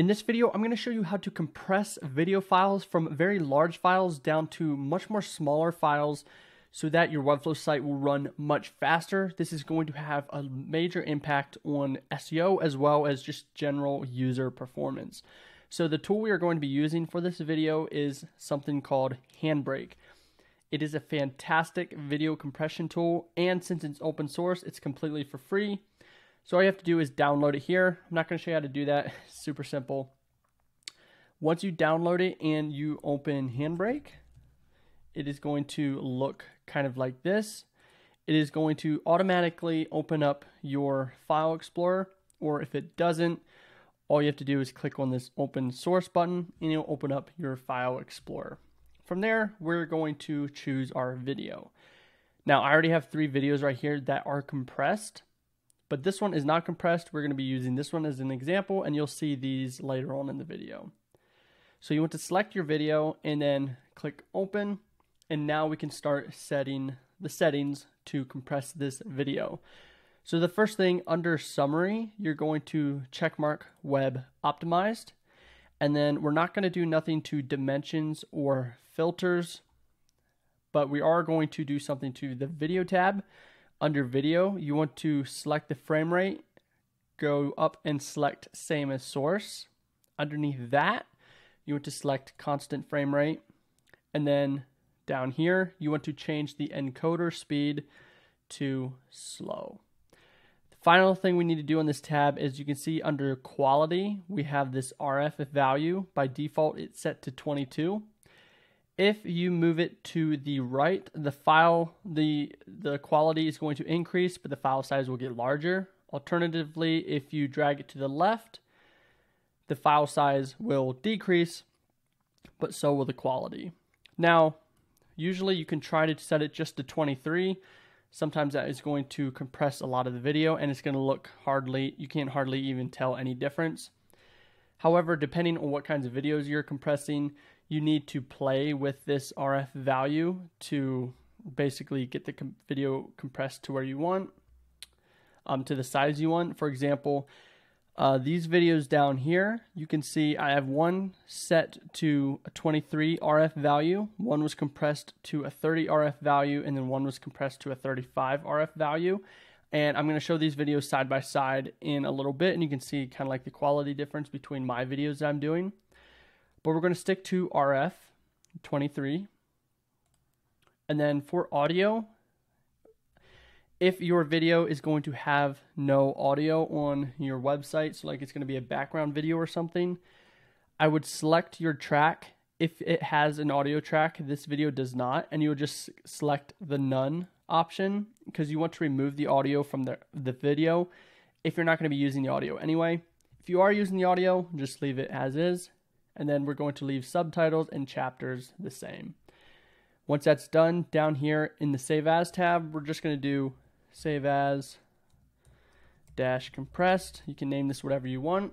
In this video, I'm going to show you how to compress video files from very large files down to much more smaller files so that your Webflow site will run much faster. This is going to have a major impact on SEO as well as just general user performance. So the tool we are going to be using for this video is something called Handbrake. It is a fantastic video compression tool and since it's open source, it's completely for free. So all you have to do is download it here. I'm not going to show you how to do that. Super simple. Once you download it and you open Handbrake, it is going to look kind of like this. It is going to automatically open up your file explorer, or if it doesn't, all you have to do is click on this open source button and it'll open up your file explorer. From there, we're going to choose our video. Now, I already have three videos right here that are compressed but this one is not compressed. We're going to be using this one as an example, and you'll see these later on in the video. So you want to select your video and then click open, and now we can start setting the settings to compress this video. So the first thing under summary, you're going to checkmark web optimized, and then we're not going to do nothing to dimensions or filters, but we are going to do something to the video tab under video, you want to select the frame rate, go up and select same as source. Underneath that, you want to select constant frame rate. And then down here, you want to change the encoder speed to slow. The final thing we need to do on this tab is you can see under quality, we have this RF value. By default, it's set to 22. If you move it to the right, the file, the, the quality is going to increase, but the file size will get larger. Alternatively, if you drag it to the left, the file size will decrease, but so will the quality. Now, usually you can try to set it just to 23. Sometimes that is going to compress a lot of the video and it's going to look hardly, you can't hardly even tell any difference. However, depending on what kinds of videos you're compressing, you need to play with this RF value to basically get the com- video compressed to where you want, um, to the size you want. For example, uh, these videos down here, you can see I have one set to a 23 RF value, one was compressed to a 30 RF value, and then one was compressed to a 35 RF value. And I'm going to show these videos side by side in a little bit, and you can see kind of like the quality difference between my videos that I'm doing. But we're going to stick to RF 23. And then for audio, if your video is going to have no audio on your website, so like it's going to be a background video or something, I would select your track. If it has an audio track, this video does not, and you would just select the none option because you want to remove the audio from the, the video if you're not going to be using the audio anyway. If you are using the audio, just leave it as is. And then we're going to leave subtitles and chapters the same. Once that's done, down here in the Save As tab, we're just going to do Save As dash compressed. You can name this whatever you want.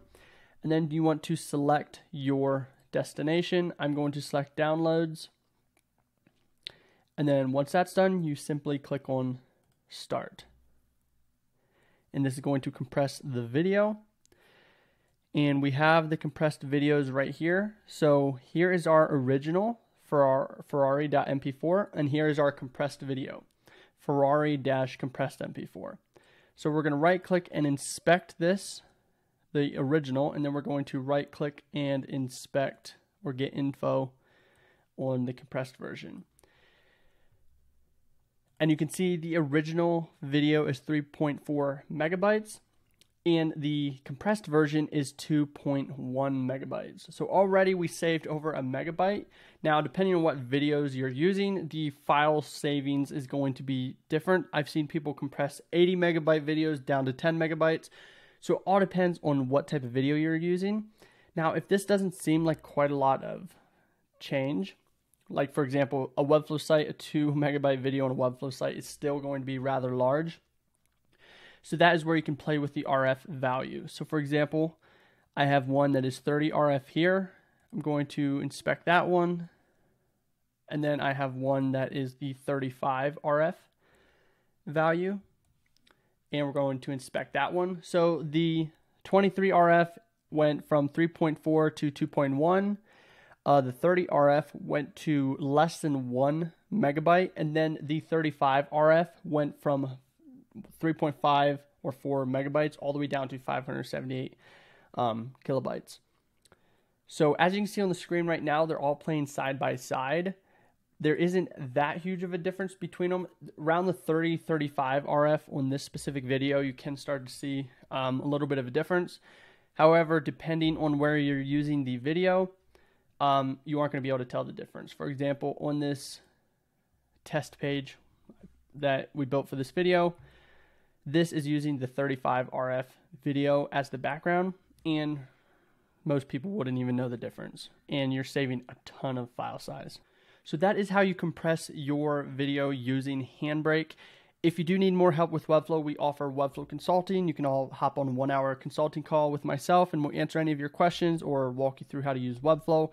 And then you want to select your destination. I'm going to select downloads. And then once that's done, you simply click on start. And this is going to compress the video. And we have the compressed videos right here. So here is our original for our Ferrari.mp4, and here is our compressed video, Ferrari-compressed mp4. So we're going to right click and inspect this, the original, and then we're going to right click and inspect or get info on the compressed version. And you can see the original video is 3.4 megabytes and the compressed version is 2.1 megabytes. So already we saved over a megabyte. Now, depending on what videos you're using, the file savings is going to be different. I've seen people compress 80 megabyte videos down to 10 megabytes. So it all depends on what type of video you're using. Now, if this doesn't seem like quite a lot of change, like for example, a Webflow site, a two megabyte video on a Webflow site is still going to be rather large. So that is where you can play with the RF value. So for example, I have one that is 30 RF here. I'm going to inspect that one. And then I have one that is the 35 RF value. And we're going to inspect that one. So the 23 RF went from 3.4 to 2.1. Uh, the 30 RF went to less than one megabyte, and then the 35 RF went from 3.5 or 4 megabytes all the way down to 578 um, kilobytes. So as you can see on the screen right now, they're all playing side by side. There isn't that huge of a difference between them. Around the 30, 35 RF on this specific video, you can start to see um, a little bit of a difference. However, depending on where you're using the video, um, you aren't going to be able to tell the difference. For example, on this test page that we built for this video, this is using the 35 RF video as the background, and most people wouldn't even know the difference. And you're saving a ton of file size. So that is how you compress your video using Handbrake. If you do need more help with Webflow, we offer Webflow consulting. You can all hop on one hour consulting call with myself and we'll answer any of your questions or walk you through how to use Webflow.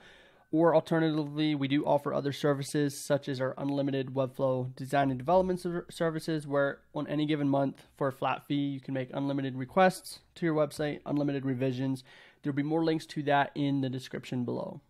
Or alternatively, we do offer other services such as our unlimited Webflow design and development services, where on any given month for a flat fee, you can make unlimited requests to your website, unlimited revisions. There'll be more links to that in the description below.